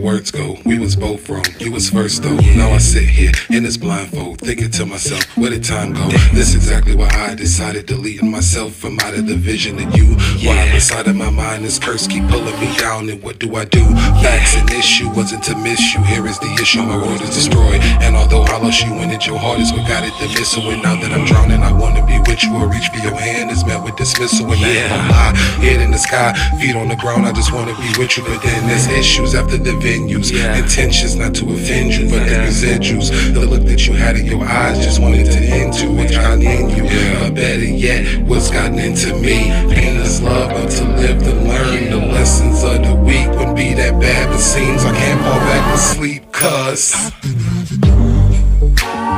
words go. We was both wrong. You was first though. Now I sit here in this blindfold, thinking to myself, where did time go? This exactly why I decided deleting myself from out of the vision of you. Why inside of my mind this curse keep pulling me down, and what do I do? Facts an issue wasn't to miss you. Here is the issue. My world is destroyed, and although I lost you when it your heart is what got it the missile. And now that I'm drowning, I wanna be with you or reach for your hand is met with dismissal. And yeah. I am lie, head in the sky, feet on the ground. I just wanna be with you, but then there's issues after the venues. Yeah. Intentions not to offend you, but the residuals. The look that you had in your eyes just wanted to end to what got in you. But better yet, what's gotten into me? Painless love, but to live to learn the lessons of the week wouldn't be that bad. But seems I can't fall back to sleep, cause.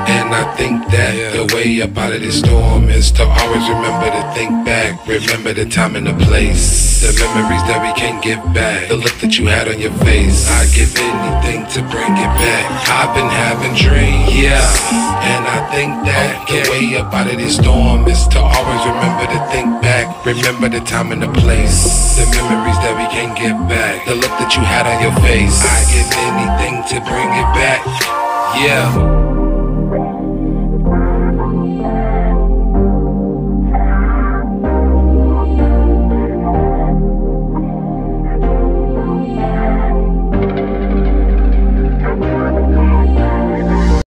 And I think that the way up out of this storm is to always remember to think back. Remember the time and the place. The memories that we can't get back. The look that you had on your face. I'd give anything to bring it back. I've been having dreams. Yeah. And I think that the way up out of this storm is to always remember to think back. Remember the time and the place. The memories that we can't get back. The look that you had on your face. I'd give anything to bring it back. Yeah.